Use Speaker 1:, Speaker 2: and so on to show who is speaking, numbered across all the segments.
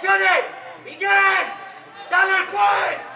Speaker 1: ¡Presione! ¡Miguel! ¡Dale pues!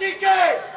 Speaker 1: pratiquem!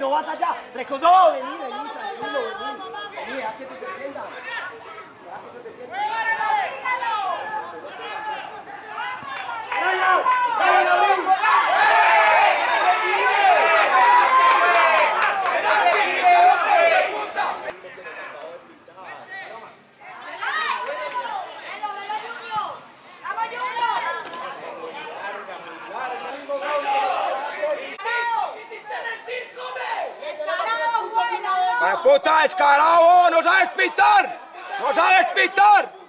Speaker 1: não vai sair, 3 con
Speaker 2: ¡La puta descarado! ¡No sabes pitar! ¡No sabes pitar!